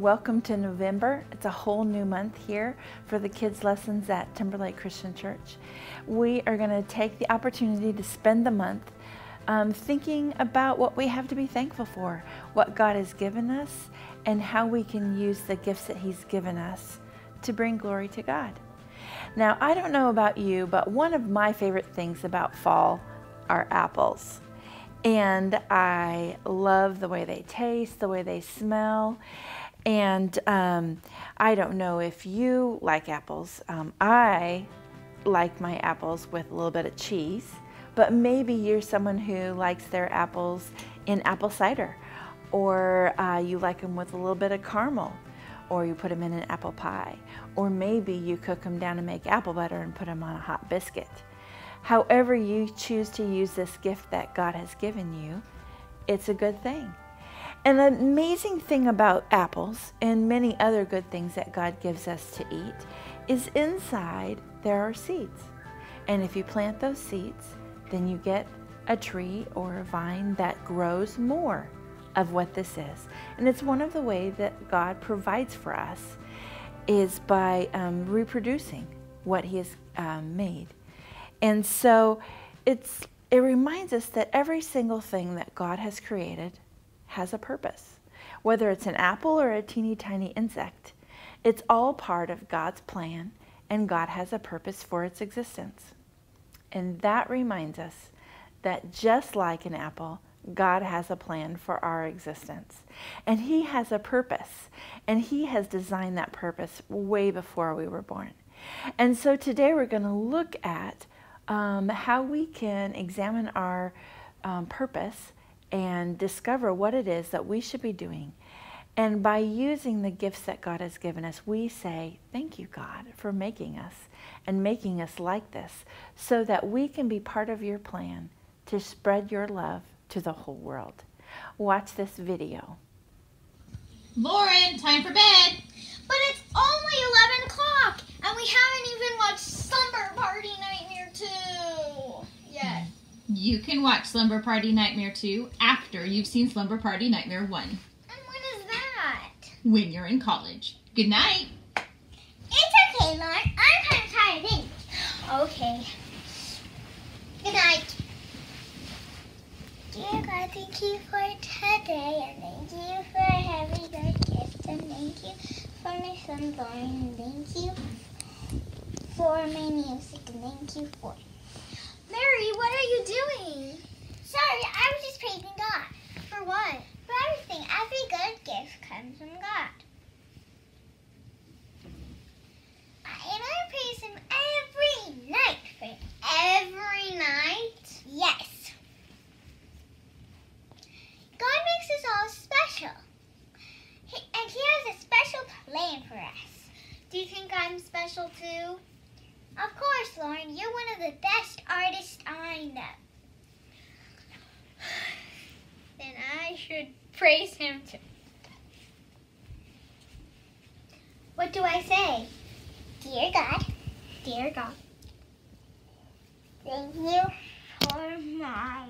welcome to November. It's a whole new month here for the kids' lessons at Timber Lake Christian Church. We are going to take the opportunity to spend the month um, thinking about what we have to be thankful for, what God has given us, and how we can use the gifts that He's given us to bring glory to God. Now, I don't know about you, but one of my favorite things about fall are apples. And I love the way they taste, the way they smell. And um, I don't know if you like apples. Um, I like my apples with a little bit of cheese, but maybe you're someone who likes their apples in apple cider, or uh, you like them with a little bit of caramel, or you put them in an apple pie, or maybe you cook them down and make apple butter and put them on a hot biscuit. However, you choose to use this gift that God has given you, it's a good thing. An amazing thing about apples and many other good things that God gives us to eat is inside there are seeds. And if you plant those seeds, then you get a tree or a vine that grows more of what this is. And it's one of the ways that God provides for us is by um, reproducing what He has um, made. And so it's, it reminds us that every single thing that God has created has a purpose. Whether it's an apple or a teeny tiny insect, it's all part of God's plan and God has a purpose for its existence. And that reminds us that just like an apple, God has a plan for our existence. And He has a purpose. And He has designed that purpose way before we were born. And so today we're going to look at um, how we can examine our um, purpose and discover what it is that we should be doing. And by using the gifts that God has given us, we say, Thank you, God, for making us and making us like this so that we can be part of your plan to spread your love to the whole world. Watch this video. Lauren, time for bed. But it's only 11 o'clock and we haven't even watched Slumber Party Nightmare 2 yet. You can watch Slumber Party Nightmare 2 after you've seen Slumber Party Nightmare 1. And when is that? When you're in college. Good night. It's okay, Lauren. I'm kind of tired. Thanks. Okay. Good night. Dear God, thank you for today, and thank you for having good gifts, and thank you for my son Lauren, and thank you for my music, and thank you for. What are you doing? Sorry, I was just praising God. For what? For everything. Every good gift comes from God. And I praise Him every night for every night. Yes. God makes us all special. He, and He has a special plan for us. Do you think I'm special too? Of course, Lauren. You're one of the best artists I know. Then I should praise Him too. What do I say? Dear God, dear God, thank you for my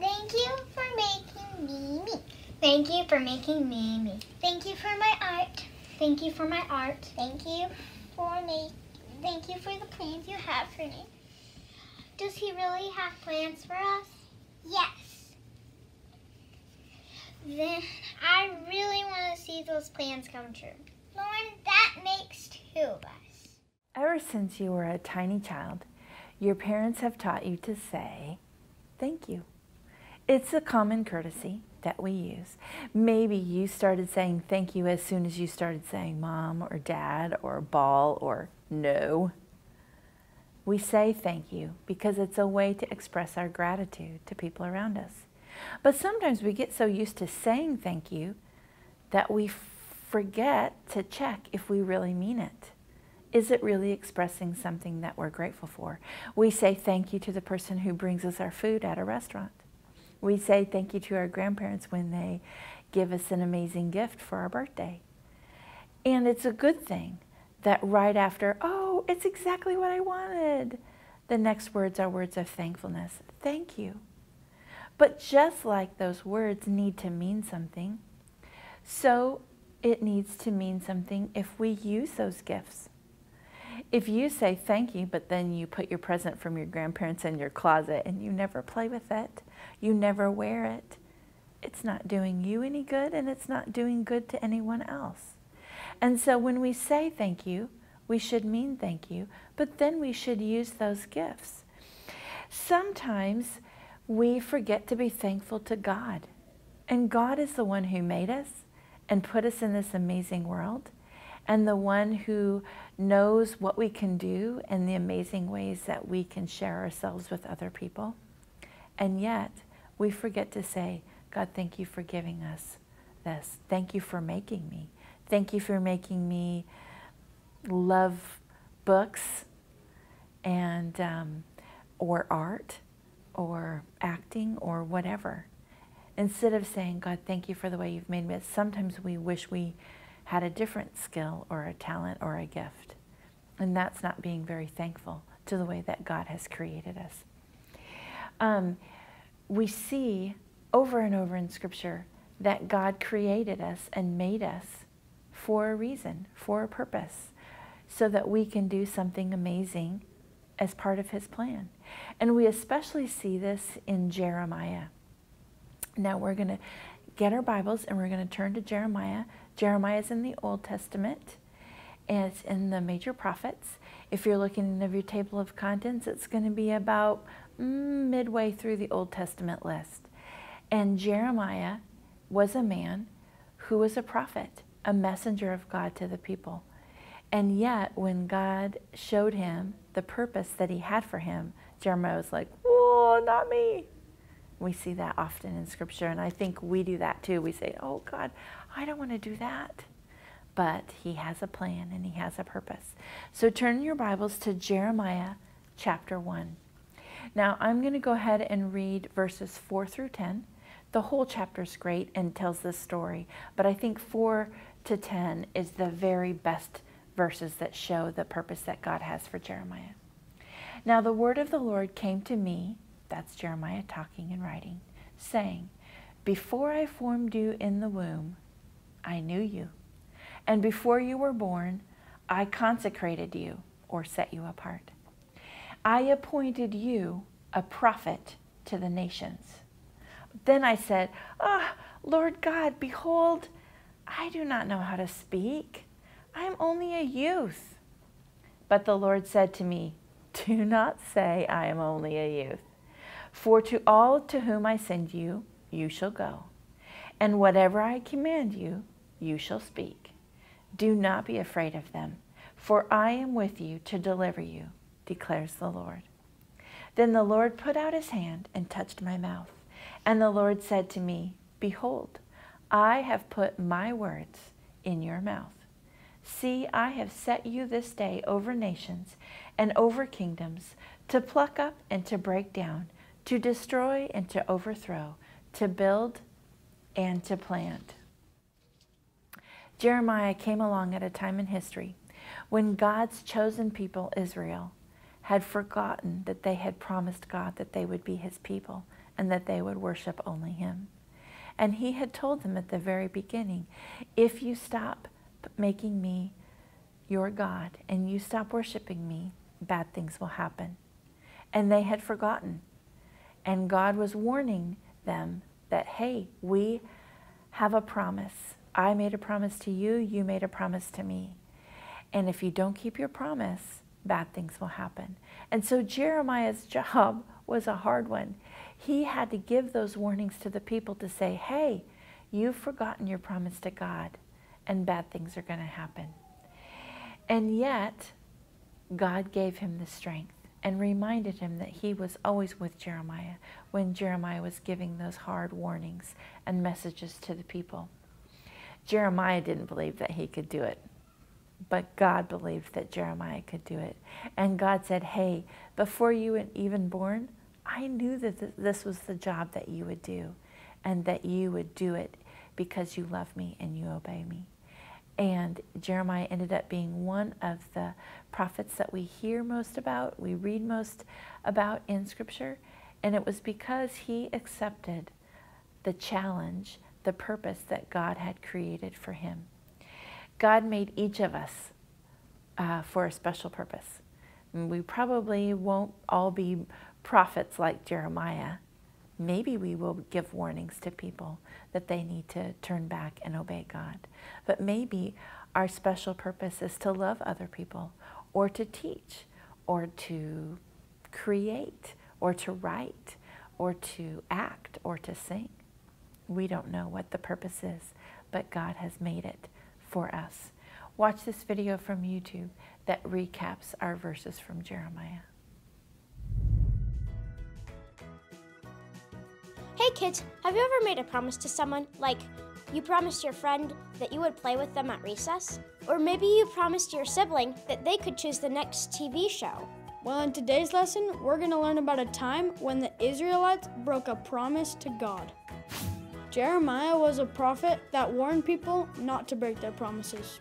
Thank you for making me me. Thank you for making me me. Thank you for my art. Thank you for my art. Thank you for me. Thank you for the plans you have for me. Does he really have plans for us? Yes. Then I really want to see those plans come true. Lauren, that makes two of us. Ever since you were a tiny child, your parents have taught you to say, Thank you. It's a common courtesy that we use. Maybe you started saying thank you as soon as you started saying mom or dad or ball or no. We say thank you because it's a way to express our gratitude to people around us. But sometimes we get so used to saying thank you that we forget to check if we really mean it. Is it really expressing something that we're grateful for? We say thank you to the person who brings us our food at a restaurant. We say thank you to our grandparents when they give us an amazing gift for our birthday. And it's a good thing that right after, oh, it's exactly what I wanted, the next words are words of thankfulness. Thank you. But just like those words need to mean something, so it needs to mean something if we use those gifts. If you say thank you, but then you put your present from your grandparents in your closet and you never play with it, you never wear it, it's not doing you any good and it's not doing good to anyone else. And so when we say thank you, we should mean thank you, but then we should use those gifts. Sometimes we forget to be thankful to God. And God is the one who made us and put us in this amazing world, and the one who knows what we can do and the amazing ways that we can share ourselves with other people. And yet, we forget to say, God, thank you for giving us this. Thank you for making me. Thank you for making me love books and um, or art or acting or whatever. Instead of saying, God, thank you for the way you've made me, sometimes we wish we had a different skill or a talent or a gift. And that's not being very thankful to the way that God has created us. Um, we see over and over in Scripture that God created us and made us for a reason, for a purpose, so that we can do something amazing as part of His plan. And we especially see this in Jeremiah. Now we're going to get our Bibles and we're going to turn to Jeremiah. Jeremiah is in the Old Testament and it's in the major prophets. If you're looking at your table of contents, it's going to be about mm, midway through the Old Testament list. And Jeremiah was a man who was a prophet, a messenger of God to the people. And yet, when God showed him the purpose that he had for him, Jeremiah was like, Whoa, not me. We see that often in Scripture, and I think we do that too. We say, Oh, God, I don't want to do that. But He has a plan and He has a purpose. So turn your Bibles to Jeremiah chapter 1. Now, I'm going to go ahead and read verses 4 through 10. The whole chapter is great and tells this story, but I think 4 to 10 is the very best verses that show the purpose that God has for Jeremiah. Now the word of the Lord came to me, that's Jeremiah talking and writing, saying, Before I formed you in the womb, I knew you. And before you were born, I consecrated you or set you apart. I appointed you a prophet to the nations. Then I said, Ah, oh, Lord God, behold, I do not know how to speak. I am only a youth. But the Lord said to me, do not say, I am only a youth. For to all to whom I send you, you shall go. And whatever I command you, you shall speak. Do not be afraid of them, for I am with you to deliver you, declares the Lord. Then the Lord put out his hand and touched my mouth. And the Lord said to me, Behold, I have put my words in your mouth. See, I have set you this day over nations and over kingdoms, to pluck up and to break down, to destroy and to overthrow, to build and to plant. Jeremiah came along at a time in history when God's chosen people, Israel, had forgotten that they had promised God that they would be his people and that they would worship only him. And he had told them at the very beginning, if you stop making me your God and you stop worshiping me, bad things will happen. And they had forgotten. And God was warning them that, hey, we have a promise. I made a promise to you, you made a promise to me. And if you don't keep your promise, bad things will happen. And so Jeremiah's job was a hard one. He had to give those warnings to the people to say, hey, you've forgotten your promise to God, and bad things are going to happen. And yet, God gave him the strength and reminded him that he was always with Jeremiah when Jeremiah was giving those hard warnings and messages to the people. Jeremiah didn't believe that he could do it, but God believed that Jeremiah could do it. And God said, Hey, before you were even born, I knew that this was the job that you would do and that you would do it because you love me and you obey me. And Jeremiah ended up being one of the prophets that we hear most about, we read most about in Scripture. And it was because he accepted the challenge the purpose that God had created for him. God made each of us uh, for a special purpose. We probably won't all be prophets like Jeremiah. Maybe we will give warnings to people that they need to turn back and obey God. But maybe our special purpose is to love other people or to teach or to create or to write or to act or to sing. We don't know what the purpose is, but God has made it for us. Watch this video from YouTube that recaps our verses from Jeremiah. Hey kids, have you ever made a promise to someone? Like, you promised your friend that you would play with them at recess? Or maybe you promised your sibling that they could choose the next TV show? Well, in today's lesson, we're going to learn about a time when the Israelites broke a promise to God. Jeremiah was a prophet that warned people not to break their promises.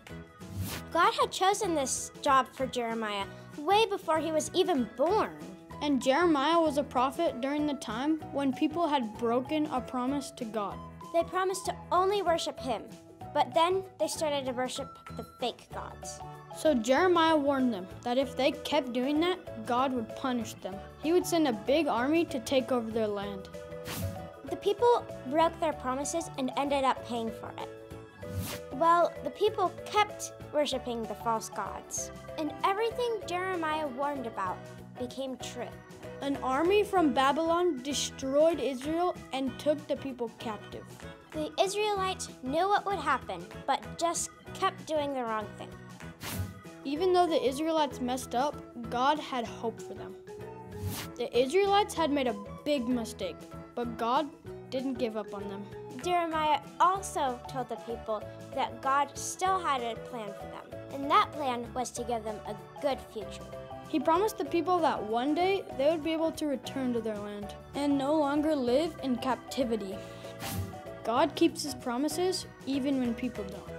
God had chosen this job for Jeremiah way before he was even born. And Jeremiah was a prophet during the time when people had broken a promise to God. They promised to only worship him, but then they started to worship the fake gods. So Jeremiah warned them that if they kept doing that, God would punish them. He would send a big army to take over their land. The people broke their promises and ended up paying for it. Well, the people kept worshiping the false gods, and everything Jeremiah warned about became true. An army from Babylon destroyed Israel and took the people captive. The Israelites knew what would happen, but just kept doing the wrong thing. Even though the Israelites messed up, God had hope for them. The Israelites had made a big mistake, but God didn't give up on them. Jeremiah also told the people that God still had a plan for them, and that plan was to give them a good future. He promised the people that one day they would be able to return to their land and no longer live in captivity. God keeps his promises even when people don't.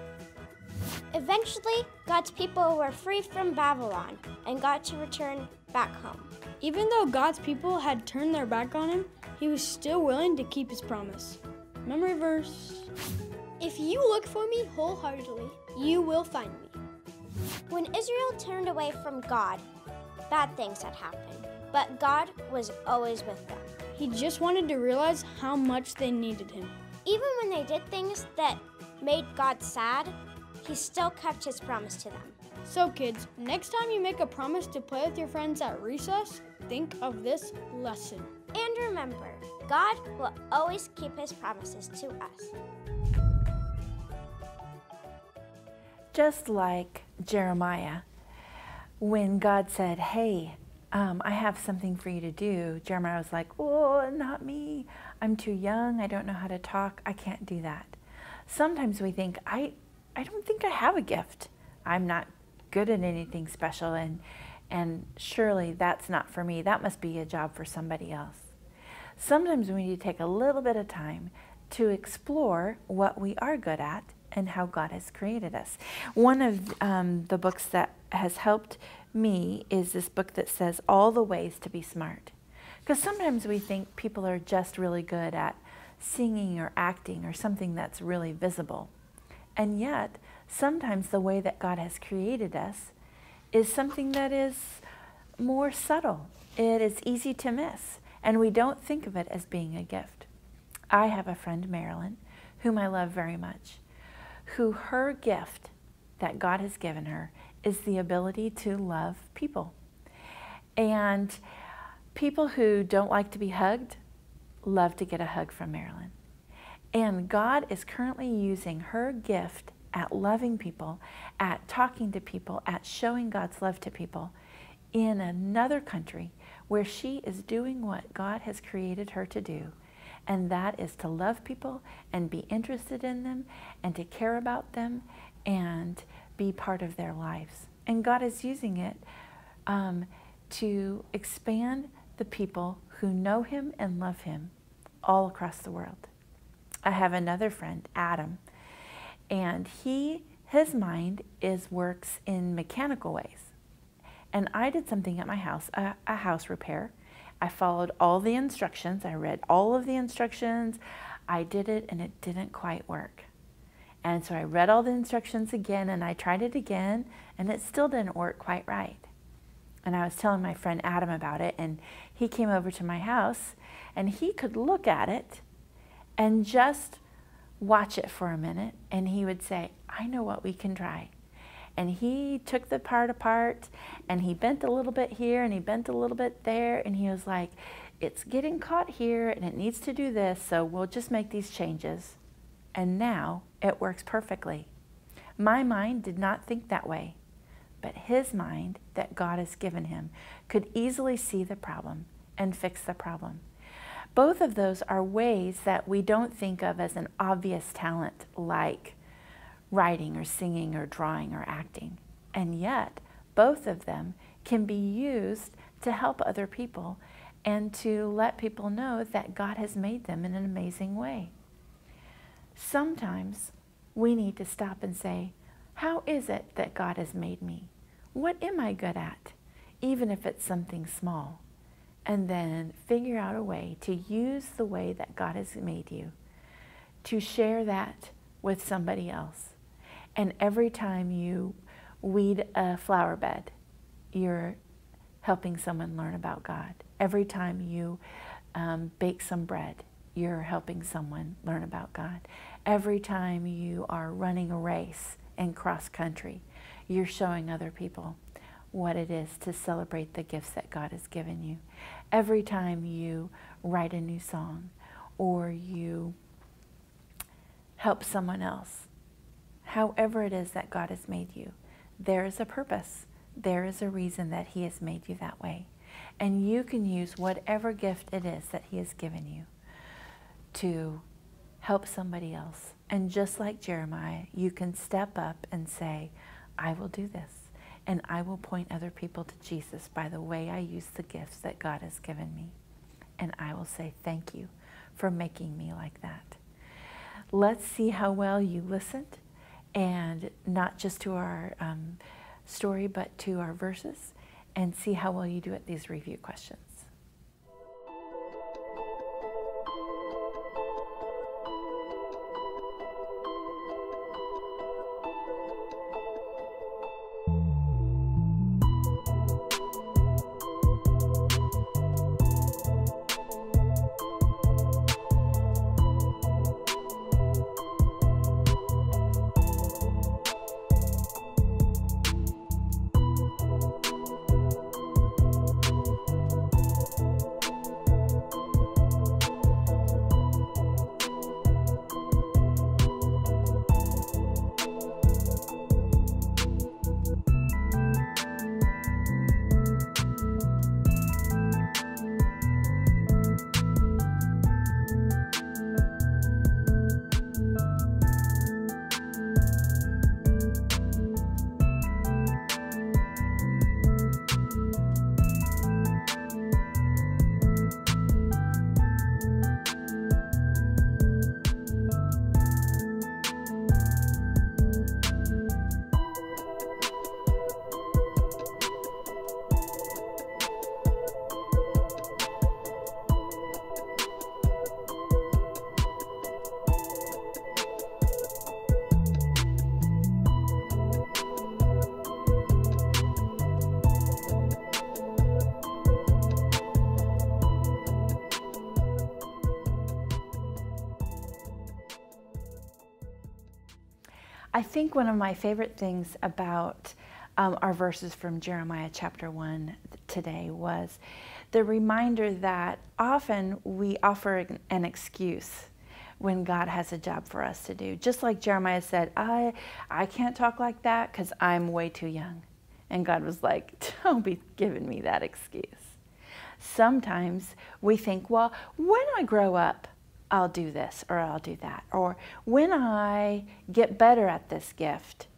Eventually, God's people were free from Babylon and got to return back home. Even though God's people had turned their back on him, he was still willing to keep his promise. Memory verse If you look for me wholeheartedly, you will find me. When Israel turned away from God, bad things had happened, but God was always with them. He just wanted to realize how much they needed him. Even when they did things that made God sad, he still kept his promise to them. So, kids, next time you make a promise to play with your friends at recess, think of this lesson. And remember, God will always keep his promises to us. Just like Jeremiah, when God said, Hey, um, I have something for you to do, Jeremiah was like, Oh, not me. I'm too young. I don't know how to talk. I can't do that. Sometimes we think, I, I don't think I have a gift. I'm not good at anything special, and, and surely that's not for me. That must be a job for somebody else. Sometimes we need to take a little bit of time to explore what we are good at and how God has created us. One of um, the books that has helped me is this book that says All the Ways to Be Smart. Because sometimes we think people are just really good at singing or acting or something that's really visible. And yet, sometimes the way that God has created us is something that is more subtle. It is easy to miss, and we don't think of it as being a gift. I have a friend, Marilyn, whom I love very much, who her gift that God has given her is the ability to love people. And people who don't like to be hugged love to get a hug from Marilyn. And God is currently using her gift at loving people, at talking to people, at showing God's love to people in another country where she is doing what God has created her to do. And that is to love people and be interested in them and to care about them and be part of their lives. And God is using it um, to expand the people who know Him and love Him all across the world. I have another friend, Adam, and he his mind is works in mechanical ways. And I did something at my house, a, a house repair. I followed all the instructions. I read all of the instructions. I did it and it didn't quite work. And so I read all the instructions again and I tried it again and it still didn't work quite right. And I was telling my friend Adam about it and he came over to my house and he could look at it and just watch it for a minute and he would say, I know what we can try. And he took the part apart and he bent a little bit here and he bent a little bit there and he was like, it's getting caught here and it needs to do this, so we'll just make these changes. And now it works perfectly. My mind did not think that way, but his mind that God has given him could easily see the problem and fix the problem. Both of those are ways that we don't think of as an obvious talent like writing or singing or drawing or acting. And yet, both of them can be used to help other people and to let people know that God has made them in an amazing way. Sometimes we need to stop and say, How is it that God has made me? What am I good at? Even if it's something small and then figure out a way to use the way that God has made you to share that with somebody else. And every time you weed a flower bed, you're helping someone learn about God. Every time you um, bake some bread, you're helping someone learn about God. Every time you are running a race in cross country, you're showing other people what it is to celebrate the gifts that God has given you. Every time you write a new song or you help someone else, however it is that God has made you, there is a purpose. There is a reason that He has made you that way. And you can use whatever gift it is that He has given you to help somebody else. And just like Jeremiah, you can step up and say, I will do this and I will point other people to Jesus by the way I use the gifts that God has given me. And I will say, Thank you for making me like that. Let's see how well you listened, and not just to our um, story, but to our verses, and see how well you do at these review questions. I think one of my favorite things about um, our verses from Jeremiah chapter 1 today was the reminder that often we offer an excuse when God has a job for us to do. Just like Jeremiah said, I, I can't talk like that because I'm way too young. And God was like, don't be giving me that excuse. Sometimes we think, well, when I grow up, I'll do this or I'll do that. Or when I get better at this gift,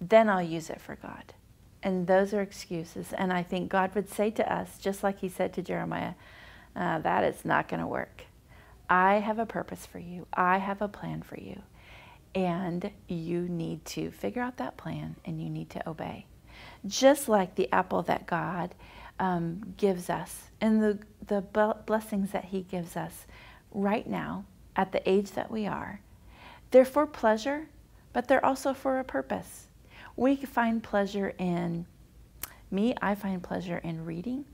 then I'll use it for God. And those are excuses. And I think God would say to us, just like He said to Jeremiah, uh, that is not going to work. I have a purpose for you, I have a plan for you. And you need to figure out that plan and you need to obey. Just like the apple that God um, gives us and the, the blessings that He gives us right now at the age that we are, they're for pleasure, but they're also for a purpose. We find pleasure in, me, I find pleasure in reading,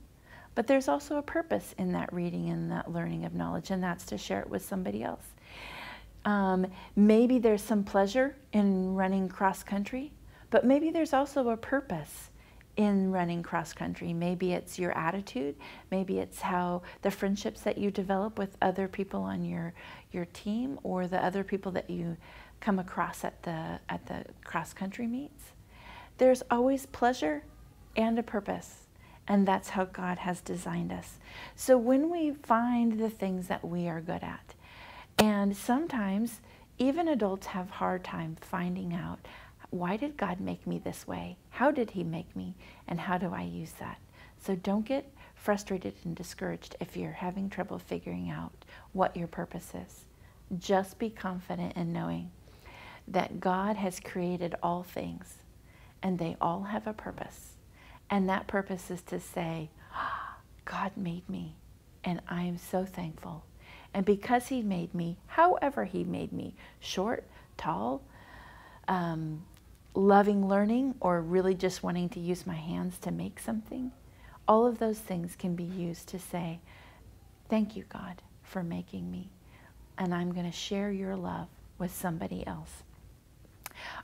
but there's also a purpose in that reading and that learning of knowledge, and that's to share it with somebody else. Um, maybe there's some pleasure in running cross country, but maybe there's also a purpose in running cross country. Maybe it's your attitude, maybe it's how the friendships that you develop with other people on your your team or the other people that you come across at the at the cross country meets. There's always pleasure and a purpose. And that's how God has designed us. So when we find the things that we are good at, and sometimes even adults have hard time finding out why did God make me this way? How did he make me? And how do I use that? So don't get frustrated and discouraged if you're having trouble figuring out what your purpose is. Just be confident in knowing that God has created all things and they all have a purpose. And that purpose is to say, God made me and I am so thankful. And because he made me, however he made me, short, tall, um, loving learning or really just wanting to use my hands to make something, all of those things can be used to say, Thank you, God, for making me. And I'm going to share your love with somebody else.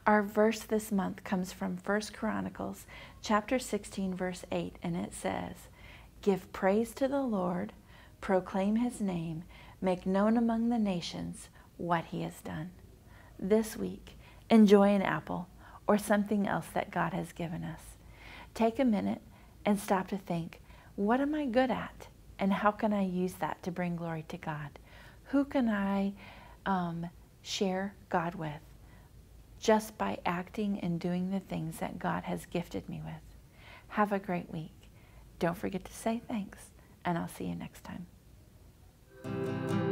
Our verse this month comes from 1 Chronicles chapter 16 verse 8 and it says, "Give praise to the Lord, proclaim his name, make known among the nations what he has done." This week, enjoy an apple or something else that God has given us. Take a minute and stop to think, what am I good at? And how can I use that to bring glory to God? Who can I um, share God with just by acting and doing the things that God has gifted me with? Have a great week. Don't forget to say thanks, and I'll see you next time.